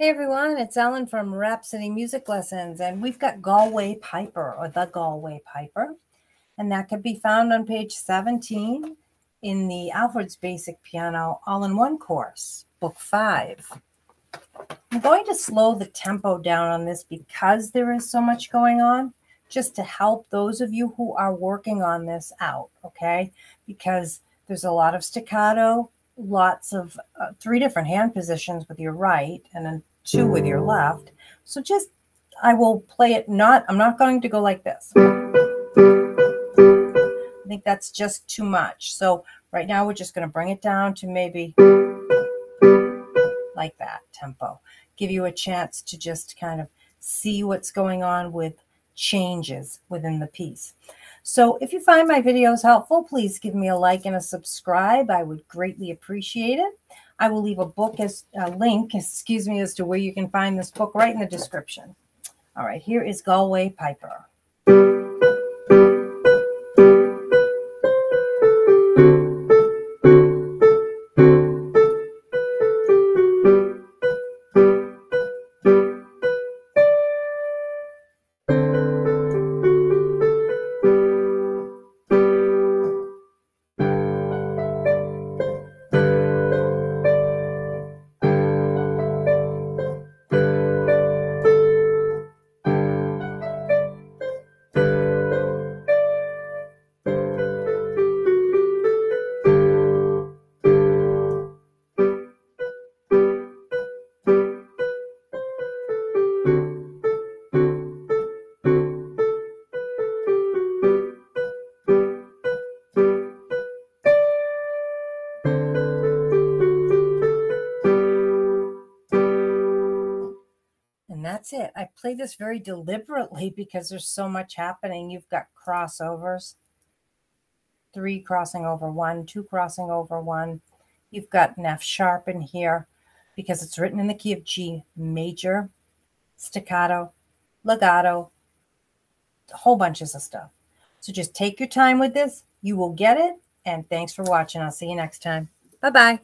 Hey everyone, it's Ellen from Rhapsody Music Lessons, and we've got Galway Piper or the Galway Piper, and that can be found on page 17 in the Alfred's Basic Piano All in One course, book five. I'm going to slow the tempo down on this because there is so much going on, just to help those of you who are working on this out, okay? Because there's a lot of staccato, lots of uh, three different hand positions with your right, and then two with your left. So just, I will play it not, I'm not going to go like this. I think that's just too much. So right now we're just going to bring it down to maybe like that tempo. Give you a chance to just kind of see what's going on with changes within the piece. So if you find my videos helpful, please give me a like and a subscribe. I would greatly appreciate it. I will leave a book as a link, excuse me, as to where you can find this book right in the description. All right, here is Galway Piper. That's it. I play this very deliberately because there's so much happening. You've got crossovers, three crossing over one, two crossing over one. You've got an F sharp in here because it's written in the key of G major, staccato, legato, whole bunches of stuff. So just take your time with this. You will get it. And thanks for watching. I'll see you next time. Bye bye.